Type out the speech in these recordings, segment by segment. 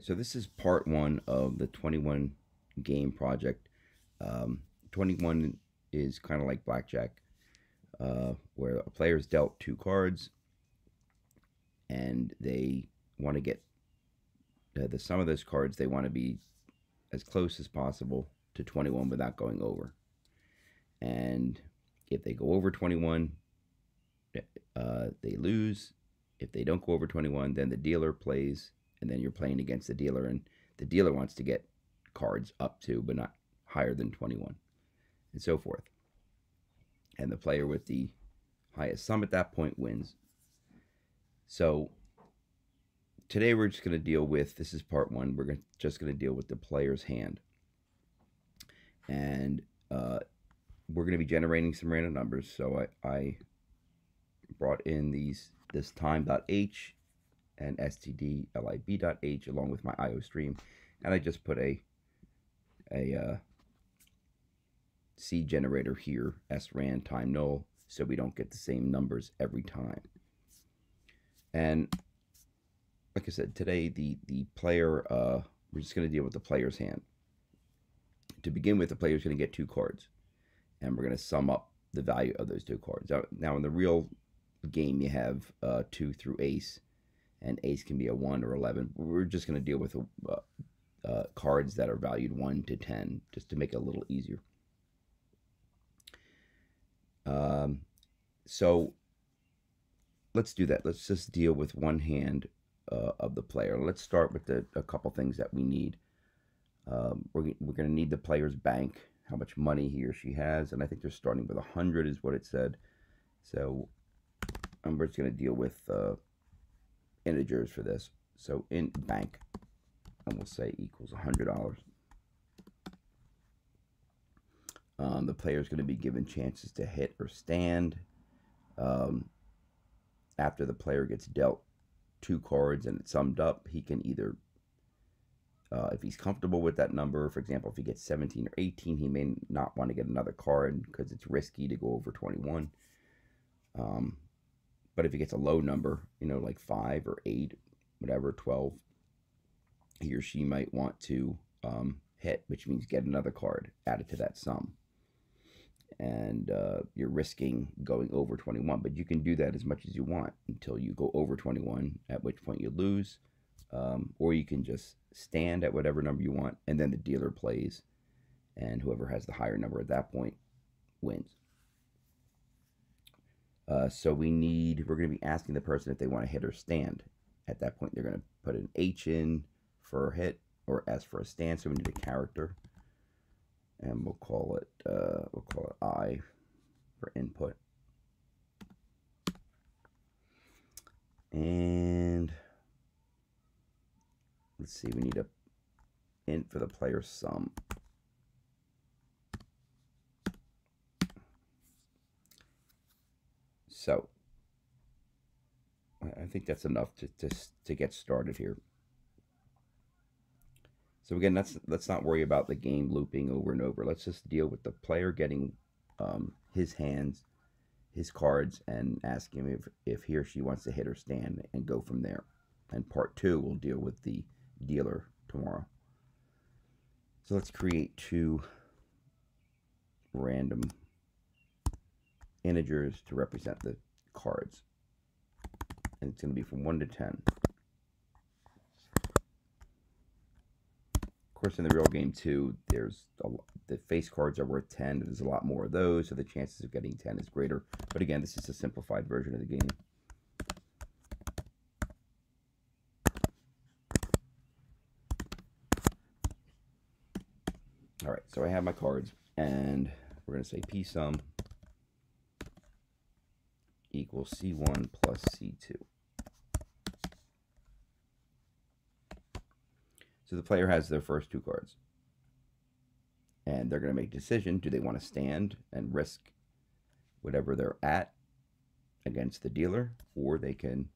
So this is part one of the 21 game project. Um, 21 is kind of like blackjack, uh, where a player is dealt two cards, and they want to get the sum of those cards. They want to be as close as possible to 21 without going over. And if they go over 21, uh, they lose. If they don't go over 21, then the dealer plays, and then you're playing against the dealer, and the dealer wants to get cards up to, but not higher than 21, and so forth. And the player with the highest sum at that point wins. So today we're just going to deal with this is part one. We're just going to deal with the player's hand, and uh, we're going to be generating some random numbers. So I, I brought in these this time.h and stdlib.h along with my IO stream, and I just put a a uh, seed generator here, srand time null, so we don't get the same numbers every time. And like I said, today the the player uh, we're just going to deal with the player's hand. To begin with, the player is going to get two cards, and we're going to sum up the value of those two cards. Now, now in the real game, you have uh, two through ace, and ace can be a one or eleven. We're just going to deal with uh, uh, cards that are valued one to ten, just to make it a little easier. Um, so let's do that. Let's just deal with one hand uh, of the player. Let's start with the, a couple things that we need. Um, we're we're going to need the player's bank, how much money he or she has, and I think they're starting with 100 is what it said. So I'm just going to deal with uh, integers for this. So in bank, and we'll say equals $100. Um, the player is going to be given chances to hit or stand. Um, after the player gets dealt two cards and it's summed up, he can either, uh, if he's comfortable with that number, for example, if he gets 17 or 18, he may not want to get another card because it's risky to go over 21. Um, but if he gets a low number, you know, like 5 or 8, whatever, 12, he or she might want to um, hit, which means get another card added to that sum and uh, you're risking going over 21. But you can do that as much as you want until you go over 21, at which point you lose. Um, or you can just stand at whatever number you want, and then the dealer plays, and whoever has the higher number at that point wins. Uh, so we need, we're going to be asking the person if they want to hit or stand. At that point, they're going to put an H in for a hit or S for a stand, so we need a character and we'll call it uh, we'll call it I for input. And let's see, we need a int for the player sum. So I think that's enough to, to, to get started here. So again, let's let's not worry about the game looping over and over. Let's just deal with the player getting um, his hands, his cards, and ask him if, if he or she wants to hit or stand and go from there. And part two, we'll deal with the dealer tomorrow. So let's create two random integers to represent the cards. And it's going to be from 1 to 10. Of course, in the real game too, there's the face cards are worth 10. There's a lot more of those, so the chances of getting 10 is greater. But again, this is a simplified version of the game. All right, so I have my cards, and we're going to say p sum equals c1 plus c2. So the player has their first two cards. And they're going to make a decision. Do they want to stand and risk whatever they're at against the dealer? Or they can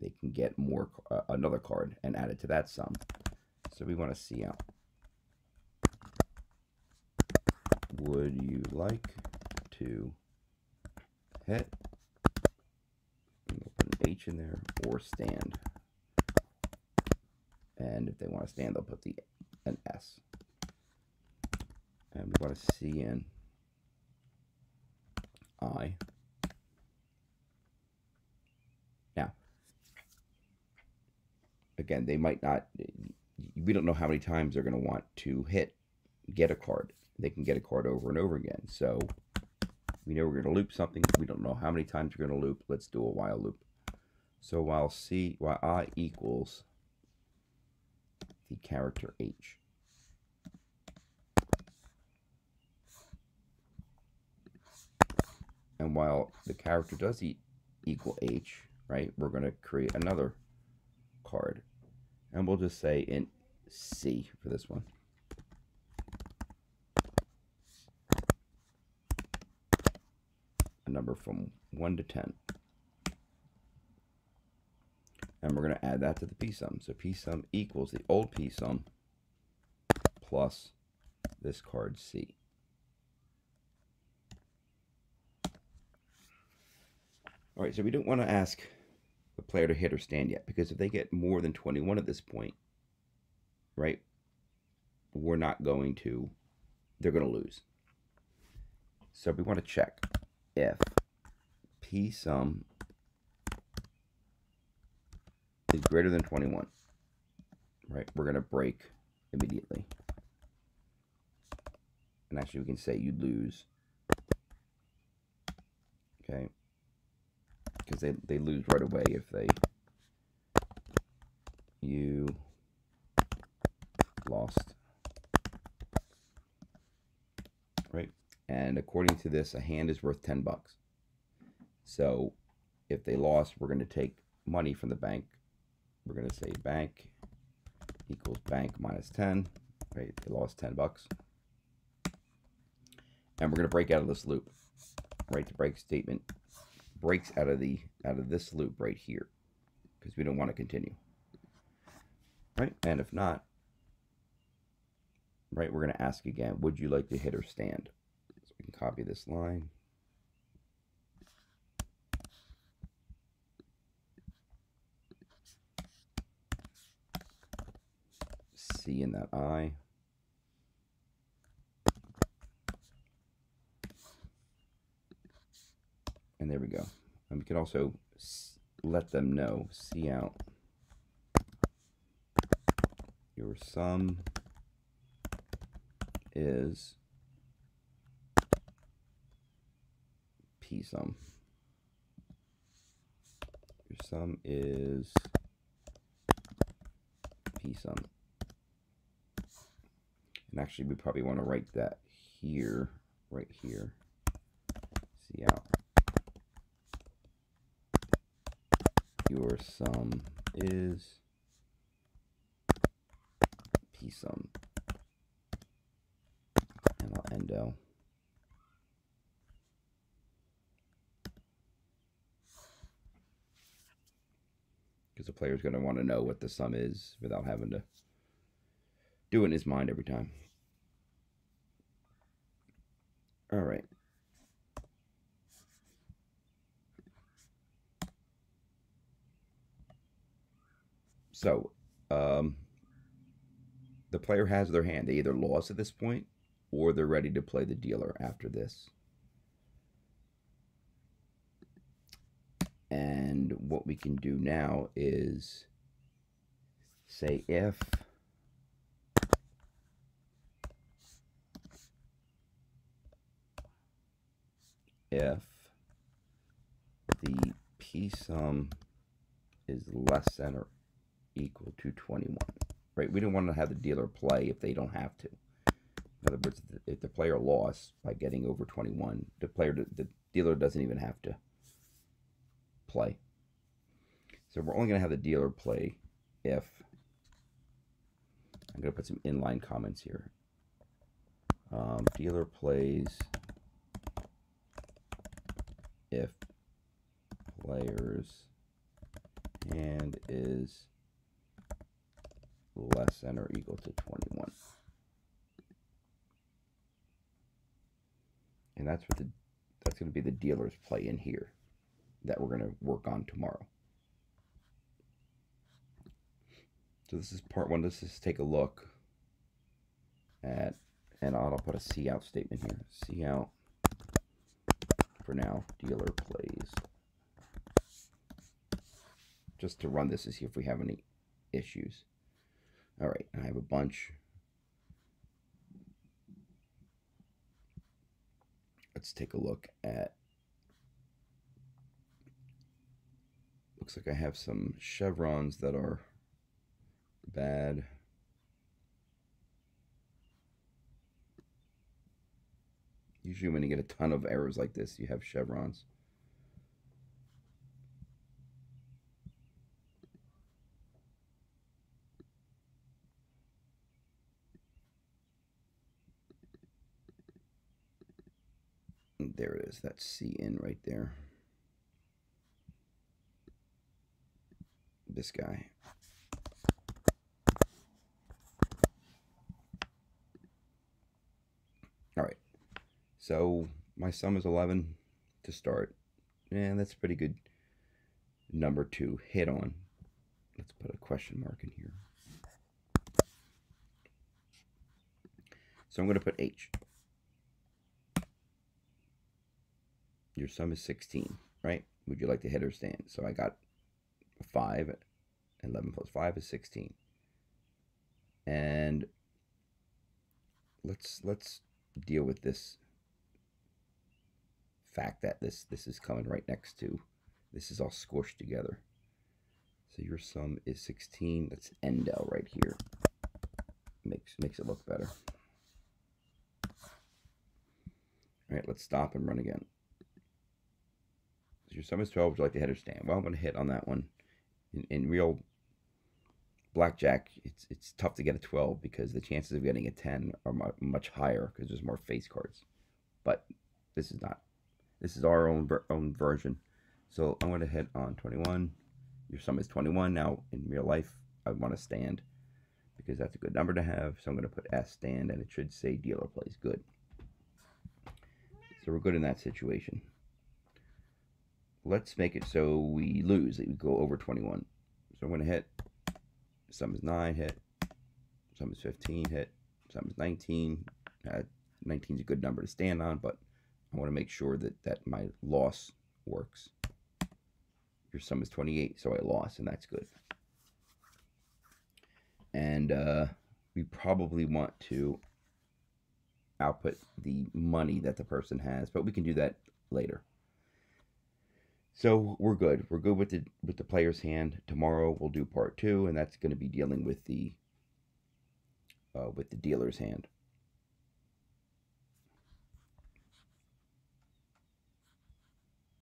they can get more uh, another card and add it to that sum. So we want to cout. Would you like to hit? We'll put an H in there or stand. and if they want to stand, they'll put the an S. And we want to cin I. Now, again, they might not, we don't know how many times they're going to want to hit, get a card. They can get a card over and over again. So we know we're going to loop something. We don't know how many times we're going to loop. Let's do a while loop. So while C, while I equals the character H. And while the character does e equal H, right, we're going to create another card. And we'll just say in C for this one. Number from 1 to 10. And we're going to add that to the P sum. So P sum equals the old P sum plus this card C. All right, so we don't want to ask the player to hit or stand yet because if they get more than 21 at this point, right, we're not going to, they're going to lose. So we want to check if P sum is greater than 21, right, we're going to break immediately. And actually we can say you lose. Okay because they, they lose right away if they you lost right and according to this a hand is worth 10 bucks. So if they lost we're going to take money from the bank. We're going to say bank equals bank minus 10 right? They lost 10 bucks. And we're going to break out of this loop right? The break statement breaks out of the out of this loop right here because we don't want to continue right? And if not right we're going to ask again would you like to hit or stand can copy this line. cin that I. And there we go. And we can also let them know, cout. Your sum is p sum. Your sum is p sum. And actually, we probably want to write that here, right here. cout. your sum is p sum. And I'll endl. Because the player's going to want to know what the sum is without having to do it in his mind every time. All right. So, um, the player has their hand. They either lost at this point or they're ready to play the dealer after this. And what we can do now is say if if the P sum is less than or equal to 21. Right? We don't want to have the dealer play if they don't have to. In other words, if the player lost by getting over 21, the player, the dealer doesn't even have to play. So we're only going to have the dealer play if, I'm going to put some inline comments here. Um, dealer plays if players and is less than or equal to 21. And that's what the that's going to be the dealer's play in here that we're going to work on tomorrow. So this is part one. Let's just take a look at, and I'll put a cout statement here. cout for now. Dealer plays. Just to run this to see if we have any issues. All right, I have a bunch. Let's take a look at looks like I have some chevrons that are bad. Usually when you get a ton of errors like this, you have chevrons. there it is. That's cin right there. this guy. So my sum is 11 to start. And that's pretty good number to hit on. Let's put a question mark in here. So I'm going to put H. Your sum is 16, right? Would you like to hit or stand? So I got 5 11 plus 5 is 16 and let's let's deal with this fact that this this is coming right next to this is all squished together. So your sum is 16 that's endl right here. Makes makes it look better. All right let's stop and run again. So your sum is 12 would you like to hit or stand? Well i'm going to hit on that one. In, in real blackjack, it's it's tough to get a 12 because the chances of getting a 10 are much higher because there's more face cards. But this is not. This is our own own version. So I'm going to hit on 21. Your sum is 21. Now, in real life, I want to stand because that's a good number to have. So I'm going to put S stand, and it should say dealer plays good. So we're good in that situation let's make it so we lose. That we go over 21. So I'm going to hit. Sum is 9, hit. Sum is 15, hit. Sum is 19. Uh, 19 is a good number to stand on, but I want to make sure that, that my loss works. Your sum is 28, so I lost, and that's good. And uh, we probably want to output the money that the person has, but we can do that later. So we're good. We're good with the with the player's hand. Tomorrow we'll do part two, and that's going to be dealing with the uh, with the dealer's hand.